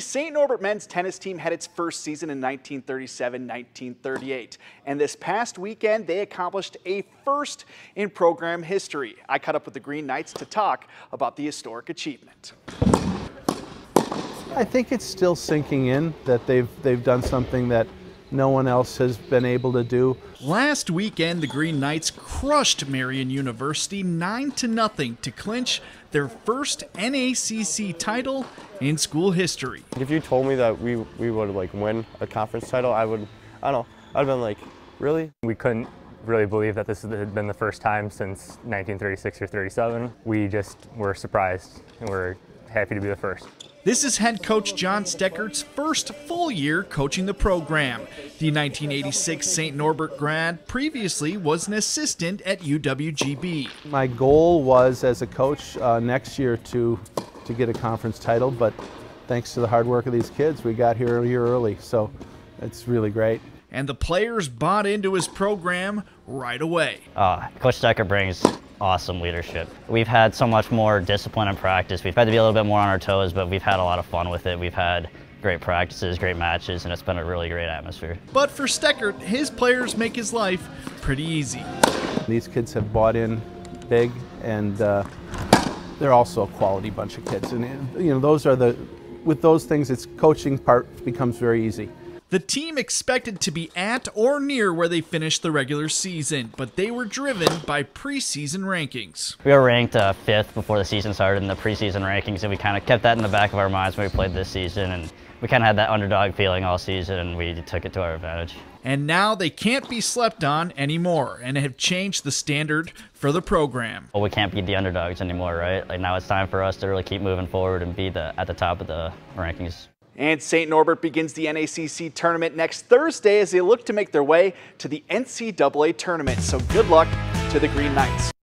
St. Norbert men's tennis team had its first season in 1937-1938, and this past weekend they accomplished a first in program history. I caught up with the Green Knights to talk about the historic achievement. I think it's still sinking in that they've they've done something that no one else has been able to do. Last weekend, the Green Knights crushed Marion University 9 to nothing to clinch their first NACC title in school history. If you told me that we we would like win a conference title, I would I don't know. I'd have been like, really? We couldn't really believe that this had been the first time since 1936 or 37. We just were surprised and we're happy to be the first. This is head coach John Steckert's first full year coaching the program. The 1986 St. Norbert grad previously was an assistant at UWGB. My goal was as a coach uh, next year to to get a conference title, but thanks to the hard work of these kids, we got here a year early. So it's really great. And the players bought into his program right away. Uh, Coach Steckert brings awesome leadership. We've had so much more discipline in practice. We've had to be a little bit more on our toes, but we've had a lot of fun with it. We've had great practices, great matches, and it's been a really great atmosphere. But for Steckert, his players make his life pretty easy. These kids have bought in big, and uh, they're also a quality bunch of kids. And you know, those are the with those things, its coaching part becomes very easy. The team expected to be at or near where they finished the regular season, but they were driven by preseason rankings. We were ranked uh, fifth before the season started in the preseason rankings, and we kind of kept that in the back of our minds when we played this season. And we kind of had that underdog feeling all season, and we took it to our advantage. And now they can't be slept on anymore, and have changed the standard for the program. Well, we can't be the underdogs anymore, right? Like now it's time for us to really keep moving forward and be the at the top of the rankings. And St. Norbert begins the NACC tournament next Thursday as they look to make their way to the NCAA tournament. So good luck to the Green Knights.